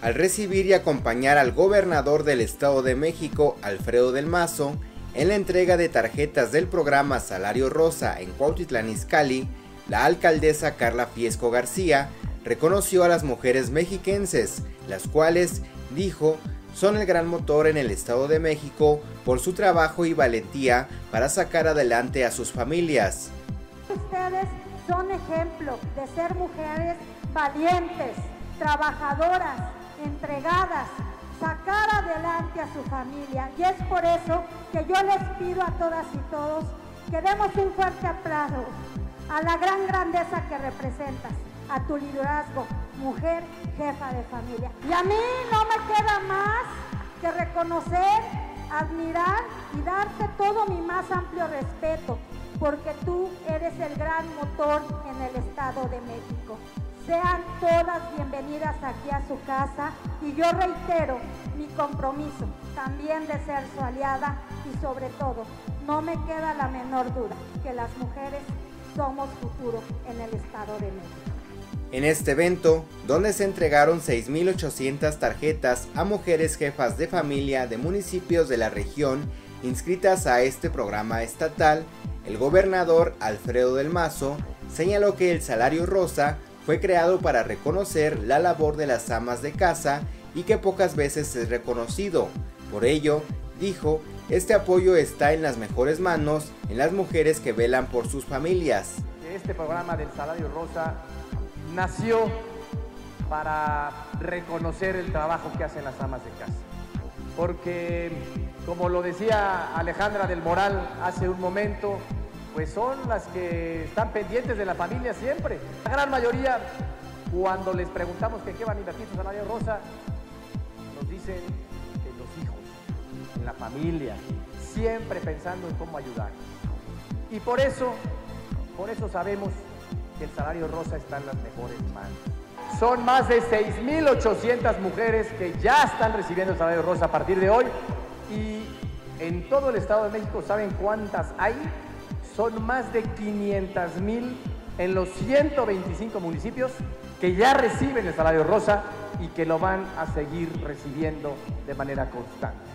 al recibir y acompañar al gobernador del Estado de México, Alfredo del Mazo, en la entrega de tarjetas del programa Salario Rosa en Cuautitlán Izcalli, la alcaldesa Carla Fiesco García reconoció a las mujeres mexiquenses, las cuales, dijo, son el gran motor en el Estado de México por su trabajo y valentía para sacar adelante a sus familias. Ustedes son ejemplo de ser mujeres valientes, trabajadoras, entregadas, sacar adelante a su familia. Y es por eso que yo les pido a todas y todos que demos un fuerte aplauso a la gran grandeza que representas, a tu liderazgo, mujer jefa de familia. Y a mí no me queda más que reconocer, admirar y darte todo mi más amplio respeto, porque tú eres el gran motor en el Estado de México. Sean todas bienvenidas aquí a su casa y yo reitero mi compromiso también de ser su aliada y sobre todo, no me queda la menor duda que las mujeres somos futuro en el Estado de México. En este evento, donde se entregaron 6.800 tarjetas a mujeres jefas de familia de municipios de la región inscritas a este programa estatal, el gobernador Alfredo del Mazo señaló que el salario rosa fue creado para reconocer la labor de las amas de casa y que pocas veces es reconocido. Por ello, dijo, este apoyo está en las mejores manos en las mujeres que velan por sus familias. Este programa del salario rosa nació para reconocer el trabajo que hacen las amas de casa. Porque, como lo decía Alejandra del Moral hace un momento, pues son las que están pendientes de la familia siempre. La gran mayoría, cuando les preguntamos qué van a invertir su salario rosa, nos dicen que los hijos, en la familia, siempre pensando en cómo ayudar. Y por eso, por eso sabemos que el salario rosa está en las mejores manos. Son más de 6.800 mujeres que ya están recibiendo el salario rosa a partir de hoy y en todo el Estado de México, ¿saben cuántas hay? Son más de 500 mil en los 125 municipios que ya reciben el salario rosa y que lo van a seguir recibiendo de manera constante.